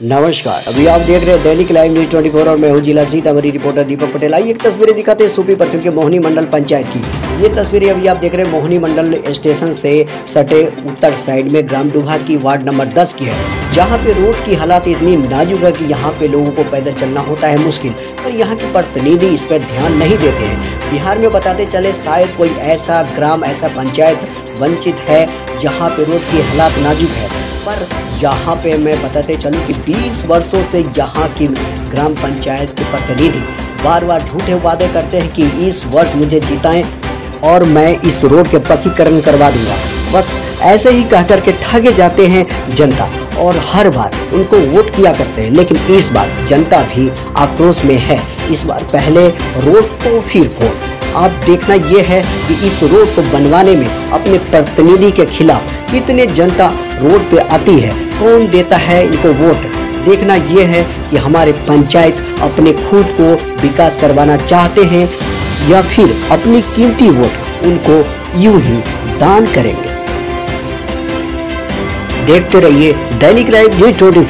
नमस्कार। अभी आप देख रहे हैं दैनिक लाइव न्यूज़ 24 और मैं हूँ जिला सीतामढ़ी रिपोर्टर दीपक पटेल। आइए एक तस्वीरें दिखाते हैं सूपी प्रखंड के मोहनी मंडल पंचायत की। ये तस्वीरें अभी आप देख रहे हैं मोहनी मंडल स्टेशन से सटे उत्तर साइड में ग्राम डुभा की वार्ड नंबर 10 की है, जहाँ पे रोड की हालात इतनी नाजुक है कि यहाँ पे लोगों को पैदल चलना होता है मुश्किल। पर यहाँ के प्रतिनिधि इस पर ध्यान नहीं देते हैं। बिहार में बताते चले, शायद कोई ऐसा ग्राम, ऐसा पंचायत वंचित है जहाँ पे रोड की हालात नाजुक है। पर यहाँ पे मैं बताते चलूँ कि 20 वर्षों से यहाँ की ग्राम पंचायत के प्रतिनिधि बार बार झूठे वादे करते हैं कि इस वर्ष मुझे जिताएँ और मैं इस रोड के पक्कीकरण करवा दूँगा। बस ऐसे ही कह करके ठगे जाते हैं जनता और हर बार उनको वोट किया करते हैं, लेकिन इस बार जनता भी आक्रोश में है। इस बार पहले रोड को फिर वोट आप देखना ये है कि इस रोड को बनवाने में अपने प्रतिनिधि के खिलाफ इतने जनता रोड पे आती है। कौन देता है इनको वोट? देखना ये है कि हमारे पंचायत अपने खुद को विकास करवाना चाहते हैं या फिर अपनी कीमती वोट उनको यूँ ही दान करेंगे। देखते रहिए दैनिक लाइव न्यूज़ ट्वेंटी